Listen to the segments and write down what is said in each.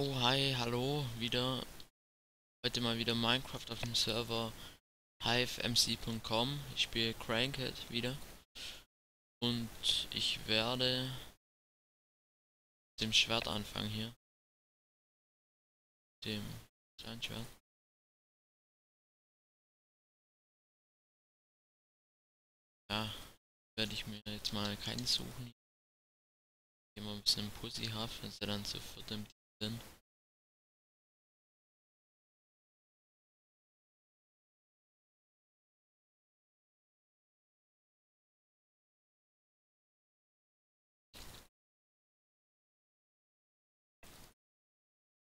Oh, hi, hallo, wieder. Heute mal wieder Minecraft auf dem Server hivemc.com. Ich spiele Crankhead wieder. Und ich werde mit dem Schwert anfangen hier. Dem kleinen Schwert. Ja, werde ich mir jetzt mal keinen suchen. Immer ein bisschen pussyhaft, wenn sie dann zu viert im Team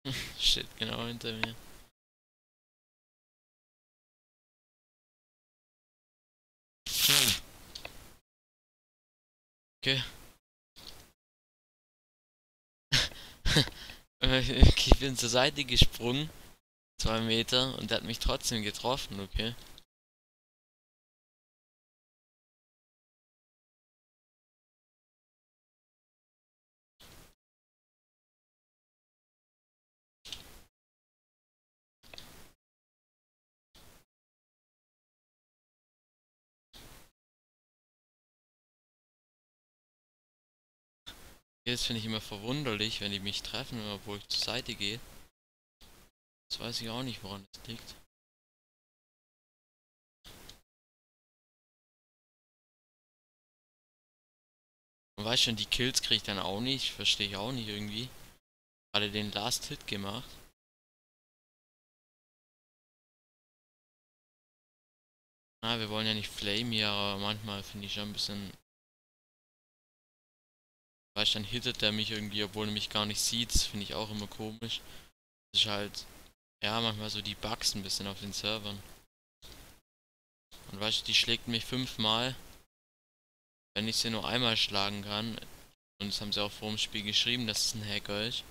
sind. Shit, genau hinter mir. Okay. ich bin zur Seite gesprungen. Zwei Meter und der hat mich trotzdem getroffen, okay. Jetzt finde ich immer verwunderlich, wenn die mich treffen, obwohl ich zur Seite gehe. Das weiß ich auch nicht, woran das liegt. Und weißt schon, die Kills kriege ich dann auch nicht. Verstehe ich auch nicht irgendwie. Gerade den Last Hit gemacht. Na, wir wollen ja nicht Flame hier, aber manchmal finde ich schon ein bisschen Weißt dann hittet er mich irgendwie, obwohl er mich gar nicht sieht. Das finde ich auch immer komisch. Das ist halt, ja, manchmal so die Bugs ein bisschen auf den Servern. Und weißt du, die schlägt mich fünfmal. Wenn ich sie nur einmal schlagen kann. Und das haben sie auch vor dem Spiel geschrieben, dass es ein Hacker ist.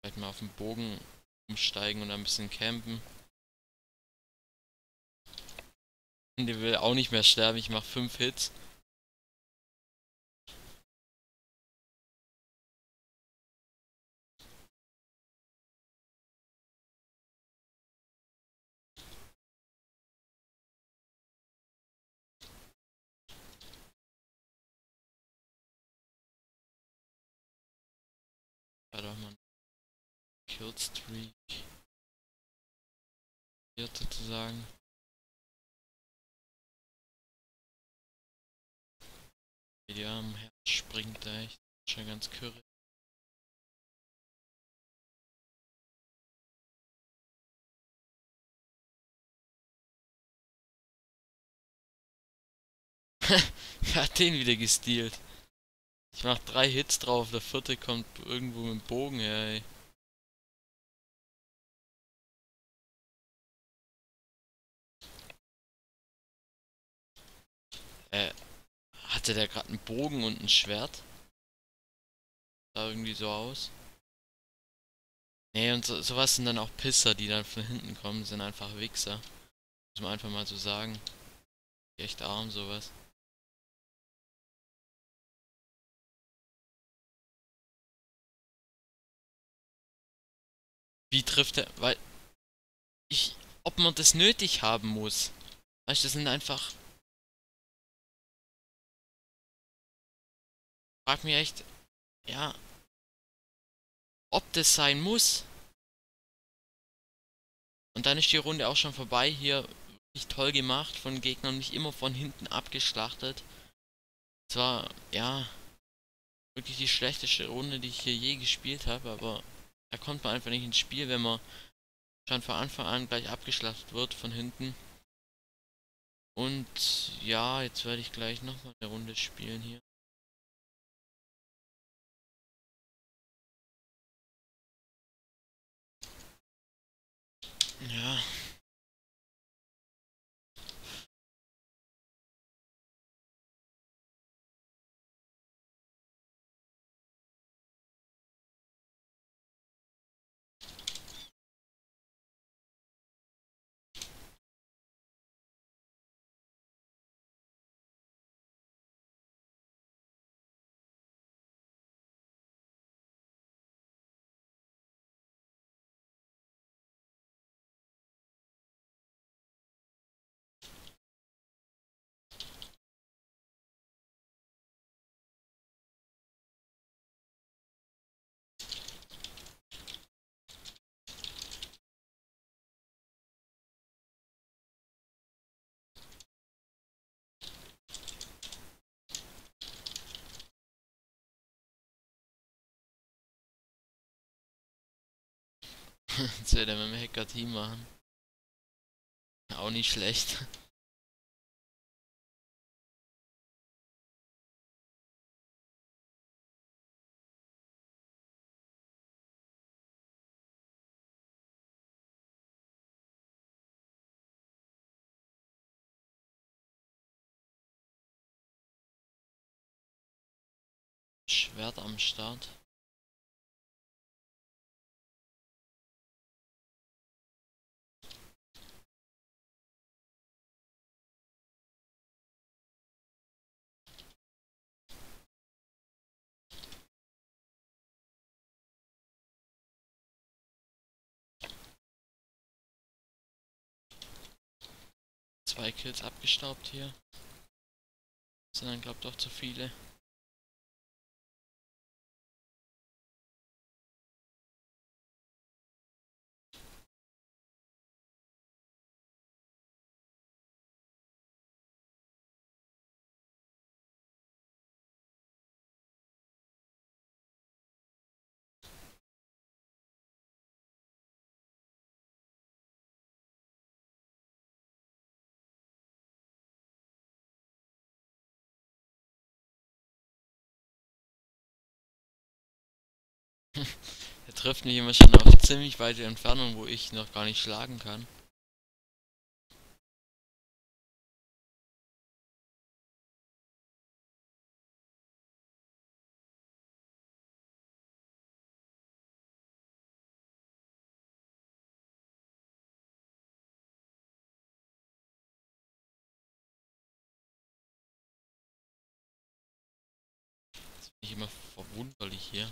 Vielleicht mal auf den Bogen umsteigen und ein bisschen campen. Die will auch nicht mehr sterben. Ich mach 5 Hits. War doch mal Killstreak. Hier sozusagen. Ja, am Herz springt da echt schon ganz kürre. Wer hat den wieder gestealt? Ich mach drei Hits drauf, der vierte kommt irgendwo mit dem Bogen her, ey. Äh, hatte der gerade einen Bogen und ein Schwert? Sah irgendwie so aus. Nee, und so, sowas sind dann auch Pisser, die dann von hinten kommen, sind einfach Wichser. Muss man einfach mal so sagen. Echt arm, sowas. Wie trifft er? Weil. Ich. Ob man das nötig haben muss. Weißt du, das sind einfach frag mich echt, ja, ob das sein muss. Und dann ist die Runde auch schon vorbei. Hier nicht toll gemacht von Gegnern, nicht immer von hinten abgeschlachtet. Zwar, ja, wirklich die schlechteste Runde, die ich hier je gespielt habe, aber da kommt man einfach nicht ins Spiel, wenn man schon von Anfang an gleich abgeschlachtet wird von hinten. Und ja, jetzt werde ich gleich nochmal eine Runde spielen hier. Ja. Jetzt wird er mit dem Hacker Team machen. Auch nicht schlecht. Schwert am Start. Zwei Kills abgestaubt hier. Sind dann glaubt doch zu viele. Er trifft mich immer schon auf ziemlich weite Entfernung, wo ich noch gar nicht schlagen kann. Ich immer verwunderlich hier.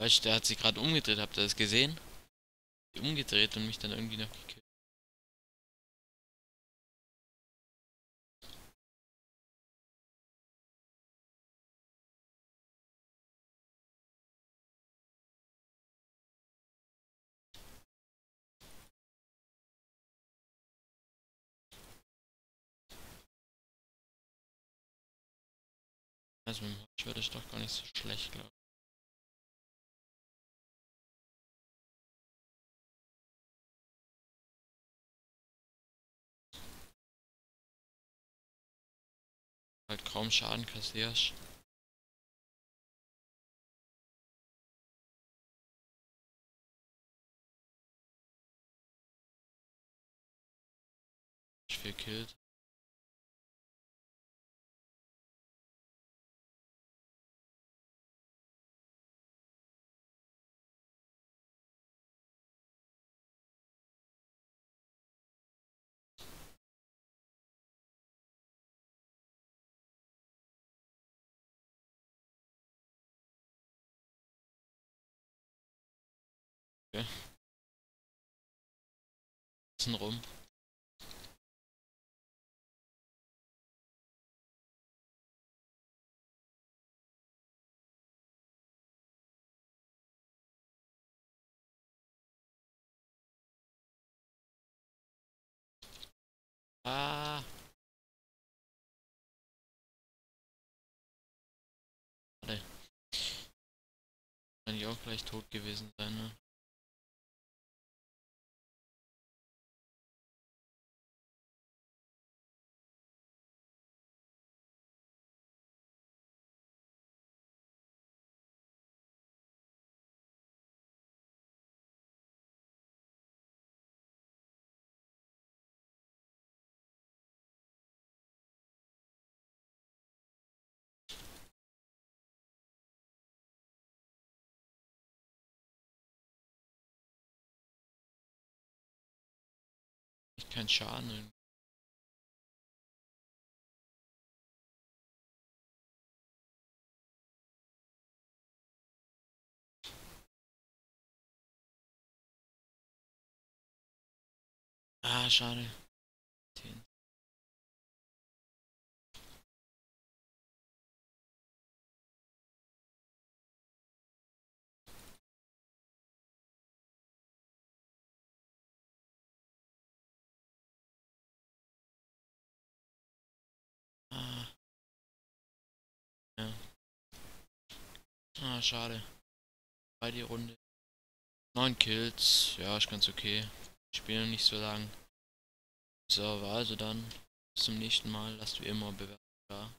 Weißt du, der hat sich gerade umgedreht, habt ihr das gesehen? Umgedreht und mich dann irgendwie noch gekillt. Also dem Holzschwert ist doch gar nicht so schlecht, glaube halt kaum Schaden kassierst. Viel killt. Rum. Ah. Kann ich auch gleich tot gewesen sein, ne? Keinen Schaden. Ah, schade. Ah, schade. Bei die Runde. Neun Kills, ja, ist ganz okay. Ich spiele nicht so lang. So, also dann. Bis zum nächsten Mal. Lasst wie immer Bewertung da.